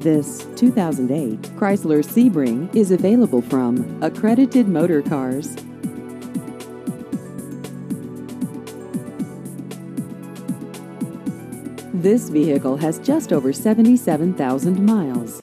This 2008 Chrysler Sebring is available from Accredited Motor Cars. This vehicle has just over 77,000 miles.